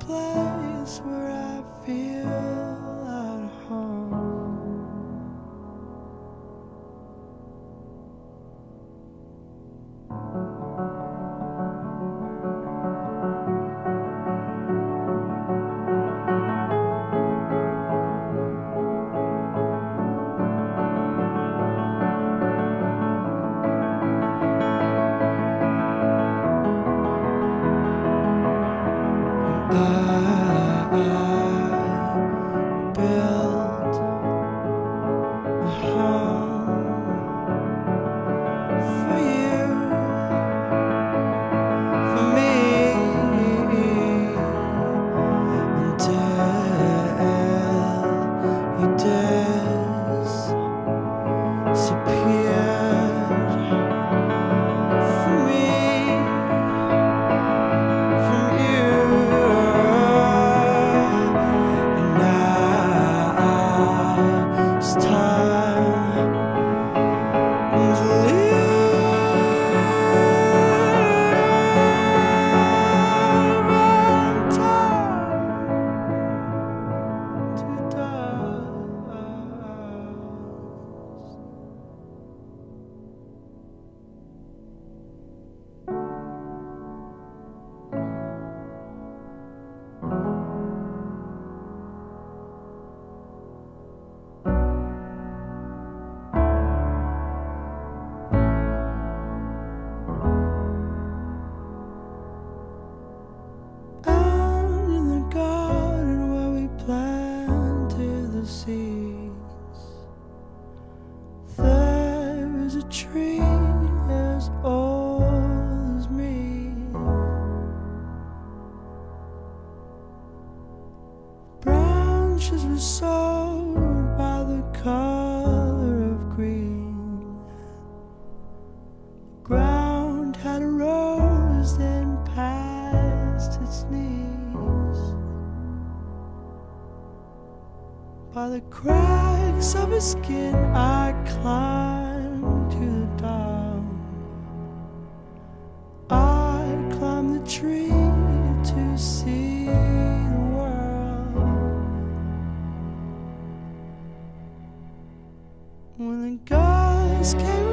place where I feel Branches were sown by the color of green. The Ground had rose then past its knees. By the cracks of his skin, I climbed scared.